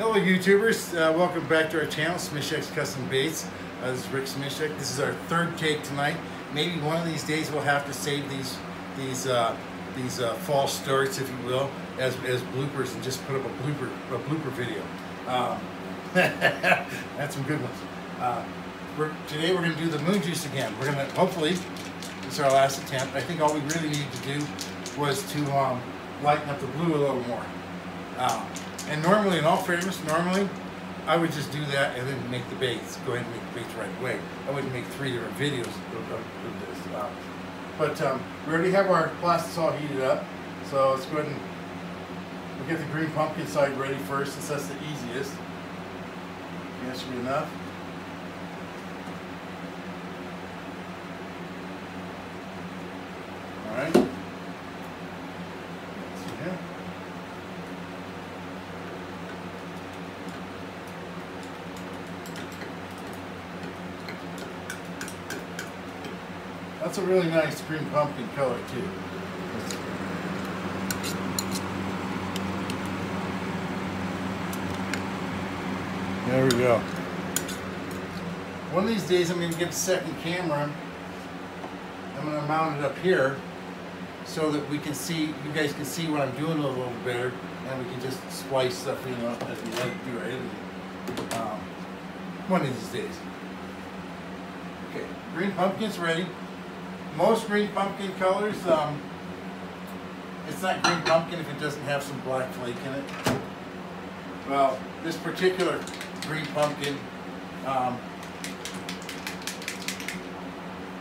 Hello YouTubers, uh, welcome back to our channel, Smisek's Custom Baits. Uh, this is Rick Smishek. This is our third take tonight. Maybe one of these days we'll have to save these these uh, these uh, false starts, if you will, as, as bloopers and just put up a blooper a blooper video. Um, that's some good ones. Uh, we're, today we're going to do the moon juice again. We're going to hopefully this is our last attempt. I think all we really needed to do was to um, lighten up the blue a little more. Um, and normally, in all fairness, normally I would just do that and then make the baits. Go ahead and make the baits right away. I wouldn't make three different videos of, this. Uh, but um, we already have our plastics all heated up, so let's go ahead and we'll get the green pumpkin side ready first, since that's the easiest. That should be enough. All right. Let's see here. That's a really nice green pumpkin color too. There we go. One of these days I'm going to get a second camera. I'm going to mount it up here so that we can see, you guys can see what I'm doing a little better and we can just splice stuff in uh, as we like to do our editing. Um, one of these days. Okay, green pumpkin's ready. Most green pumpkin colors, um, it's not green pumpkin if it doesn't have some black flake in it. Well, this particular green pumpkin, um,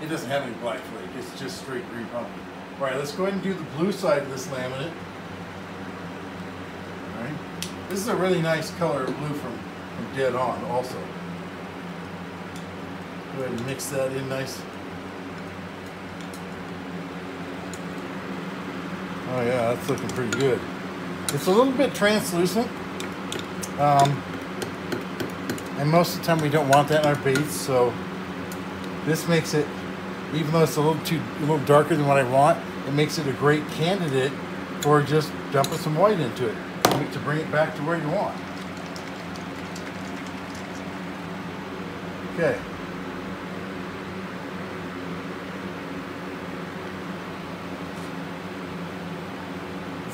it doesn't have any black flake. It's just straight green pumpkin. All right, let's go ahead and do the blue side of this laminate. All right, this is a really nice color of blue from, from Dead On also. Go ahead and mix that in nice. Oh yeah, that's looking pretty good. It's a little bit translucent. Um, and most of the time we don't want that in our baits, so this makes it, even though it's a little too, a little darker than what I want, it makes it a great candidate for just dumping some white into it to bring it back to where you want. Okay.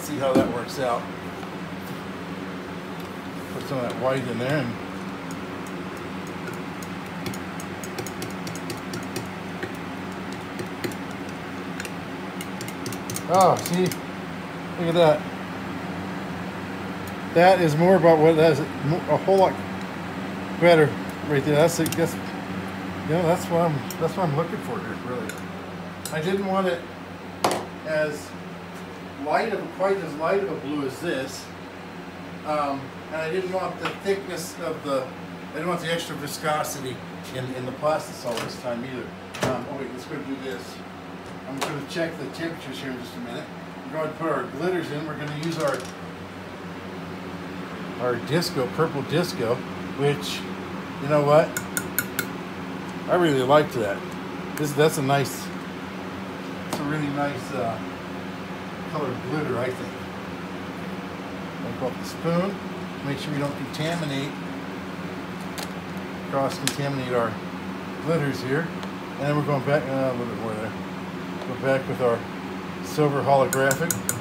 See how that works out. Put some of that white in there and Oh, see, look at that. That is more about what that is a whole lot better right there. That's. That's yeah. That's what I'm. That's what I'm looking for here. Really, I didn't want it as light of quite as light of a blue as this, um, and I didn't want the thickness of the. I didn't want the extra viscosity in in the plastisol this time either. Um, oh wait, let's go do this. I'm going to check the temperatures here in just a minute. We're going to put our glitters in. We're going to use our our disco, purple disco, which, you know what? I really liked that. This that's a nice, it's a really nice uh, colored glitter, I think. Wipe off the spoon. Make sure we don't contaminate, cross-contaminate our glitters here. And then we're going back uh, a little bit more there. Go back with our silver holographic.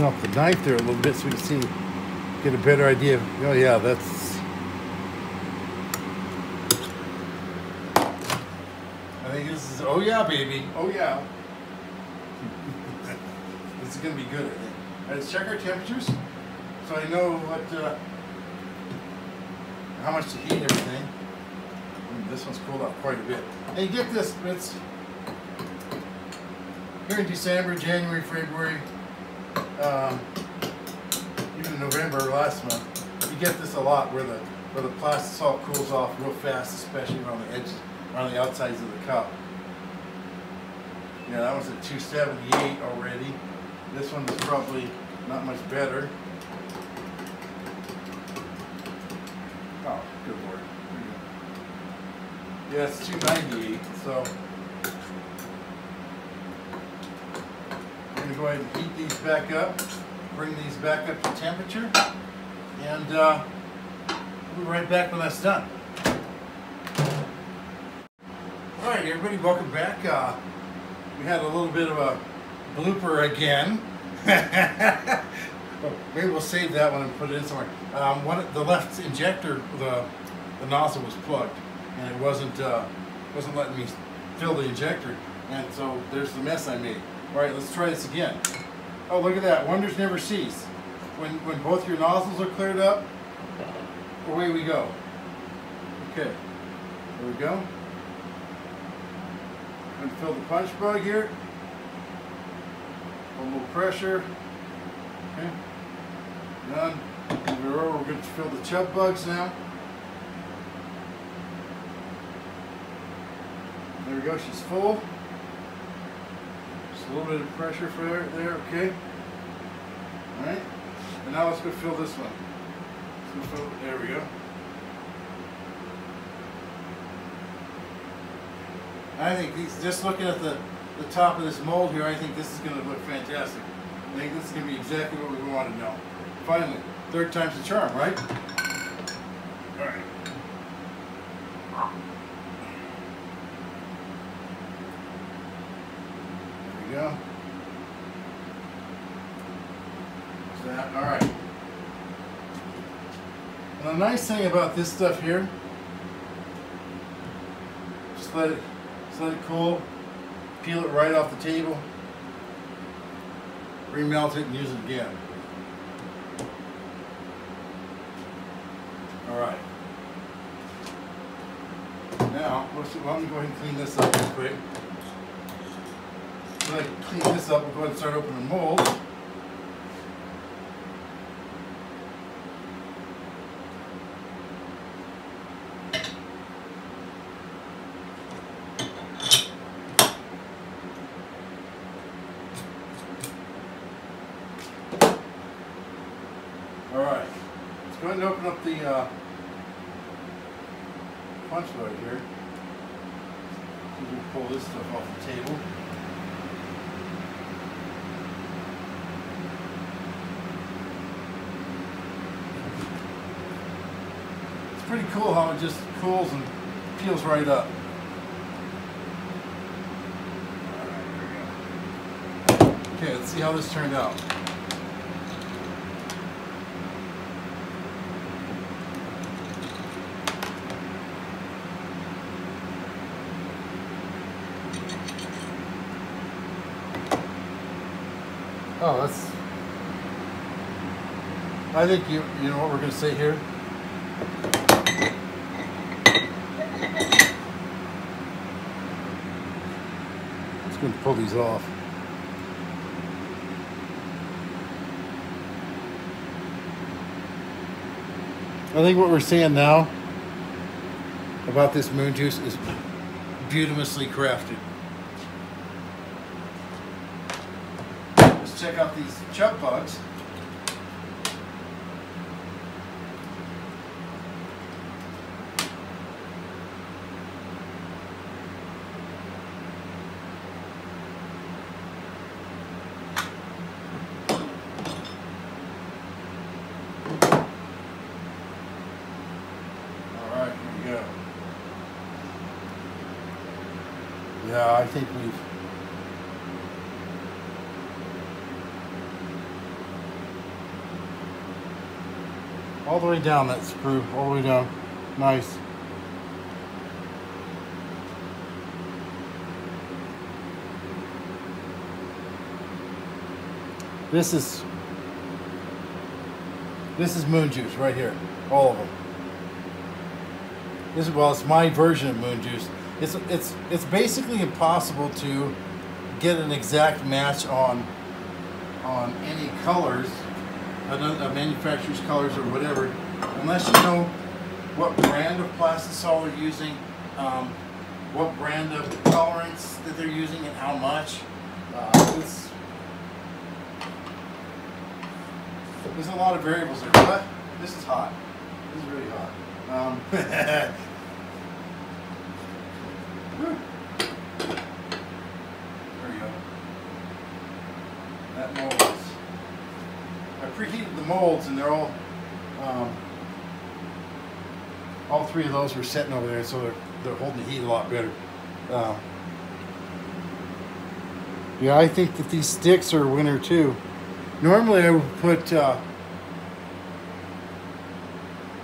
Clean off the knife there a little bit so we can see, get a better idea of, oh yeah, that's, I think this is, oh yeah, baby, oh yeah. this is gonna be good, I think. All right, let's check our temperatures, so I know what, uh, how much to heat everything. Mm, This one's cooled off quite a bit. And you get this, it's, here in December, January, February, um, even in November last month, you get this a lot where the where the plastisol cools off real fast, especially around the edges around the outsides of the cup. Yeah, that was at 278 already. This one was probably not much better. Oh, good lord. Yeah, it's 298, so I'm gonna go ahead and heat these back up, bring these back up to temperature, and uh, we'll be right back when that's done. All right, everybody, welcome back. Uh, we had a little bit of a blooper again. Maybe we'll save that one and put it in somewhere. Um, one, the left injector, the the nozzle was plugged, and it wasn't uh, wasn't letting me fill the injector, and so there's the mess I made. All right, let's try this again. Oh, look at that! Wonders never cease. When when both your nozzles are cleared up, away we go. Okay, there we go. I'm gonna fill the punch bug here. A little pressure. Okay. Done. We're going to fill the chub bugs now. There we go. She's full. A little bit of pressure for there. there okay. All right. And now let's go fill this one. There we go. I think these, just looking at the, the top of this mold here, I think this is going to look fantastic. I think this is going to be exactly what we want to know. Finally, third time's the charm, right? All right. There we that all right? And the nice thing about this stuff here, just let it, just let it cool, peel it right off the table, remelt it and use it again. All right. Now, let's, why don't we go ahead and clean this up real quick. So I can clean this up, we'll go ahead and start opening molds. All right, let's go ahead and open up the uh, punch bag here. See we can pull this stuff off the table. Pretty cool how it just cools and peels right up. Okay, let's see how this turned out. Oh, that's. I think you you know what we're gonna say here. Just gonna pull these off. I think what we're seeing now about this moon juice is beautifully crafted. Let's check out these chub bugs. All right, here we go. Yeah, I think we've all the way down that screw, all the way down. Nice. This is this is moon juice right here, all of them. This is well, it's my version of moon juice. It's it's it's basically impossible to get an exact match on on any colors, a, a manufacturer's colors or whatever, unless you know what brand of plastisol they're using, um, what brand of colorants that they're using and how much. Uh, it's, there's a lot of variables there. But this is hot. This is really hot. Um, whew. there you go. That molds. I preheated the molds and they're all, um, all three of those were sitting over there, so they're, they're holding the heat a lot better. Um, yeah, I think that these sticks are a winner too. Normally I would put, uh,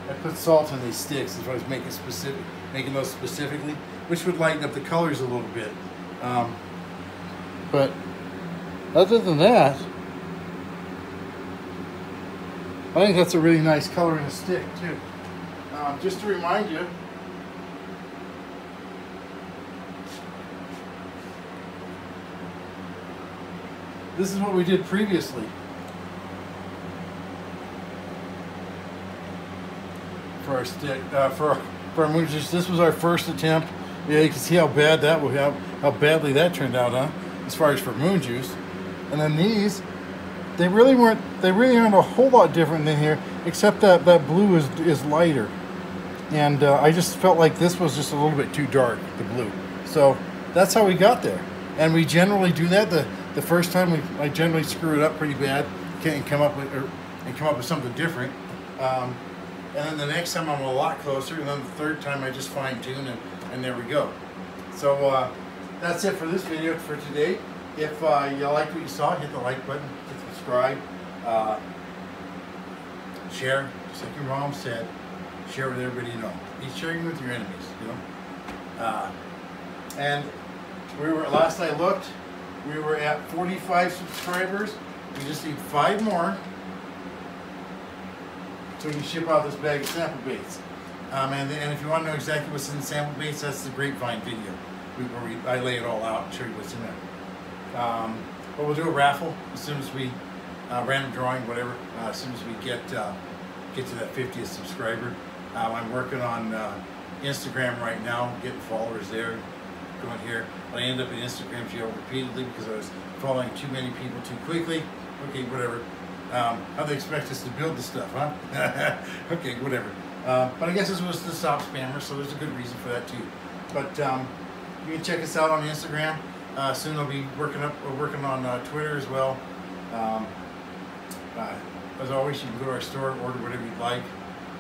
I put salt in these sticks if I was making specific, making those specifically, which would lighten up the colors a little bit. Um, but other than that, I think that's a really nice color in a stick too. Um, just to remind you, this is what we did previously. For our stick, uh, for our, for our moon juice, this was our first attempt. Yeah, you can see how bad that have, how badly that turned out, huh? As far as for moon juice, and then these, they really weren't, they really aren't a whole lot different than here, except that that blue is is lighter and uh, I just felt like this was just a little bit too dark, the blue. So that's how we got there. And we generally do that. The the first time we I generally screw it up pretty bad, and come up with or, and come up with something different. Um, and then the next time I'm a lot closer, and then the third time I just fine tune and, and there we go. So uh, that's it for this video for today. If uh, you liked what you saw, hit the like button, subscribe, uh, share, just like your mom said share with everybody you know. Be sharing with your enemies, you know. Uh, and we were last I looked, we were at 45 subscribers. We just need five more so we can ship out this bag of sample baits. Um, and, and if you want to know exactly what's in the sample baits, that's the grapevine video where we, I lay it all out and show you what's in there. Um, but we'll do a raffle as soon as we, uh, random drawing, whatever, uh, as soon as we get uh, get to that 50th subscriber. Um, I'm working on uh, Instagram right now, getting followers there, going here. I end up in Instagram jail repeatedly because I was following too many people too quickly. Okay, whatever. Um, how they expect us to build the stuff, huh? okay, whatever. Uh, but I guess this was the stop spammer, so there's a good reason for that too. But um, you can check us out on Instagram. Uh, soon I'll be working up, working on uh, Twitter as well. Um, uh, as always, you can go to our store, order whatever you'd like.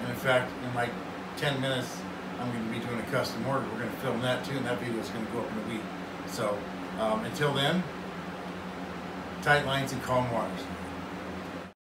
And in fact, in like 10 minutes, I'm going to be doing a custom order. We're going to film that too, and that video is going to go up in a week. So um, until then, tight lines and calm waters.